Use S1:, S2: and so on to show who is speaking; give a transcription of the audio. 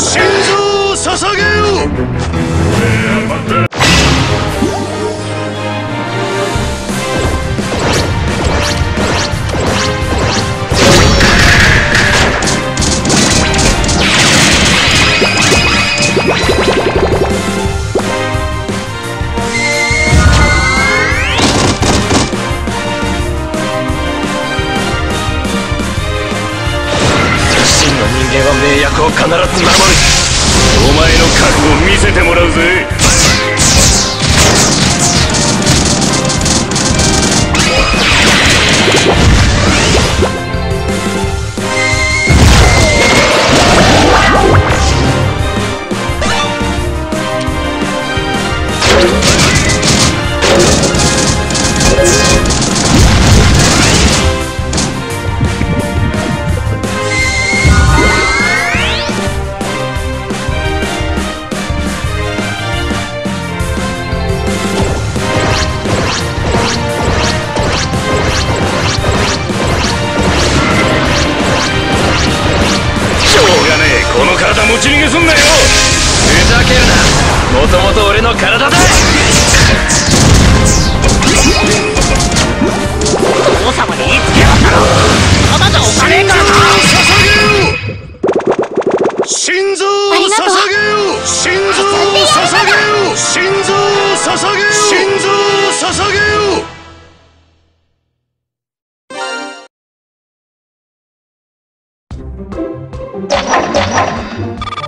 S1: 心臓を捧げよ。うを
S2: 必ず守る。お前の覚悟を見せてもらうぜ。ち逃げすんなよ。ふざけるな。もともと俺の体だ。
S3: 王様に言いつけやった
S1: ろ you.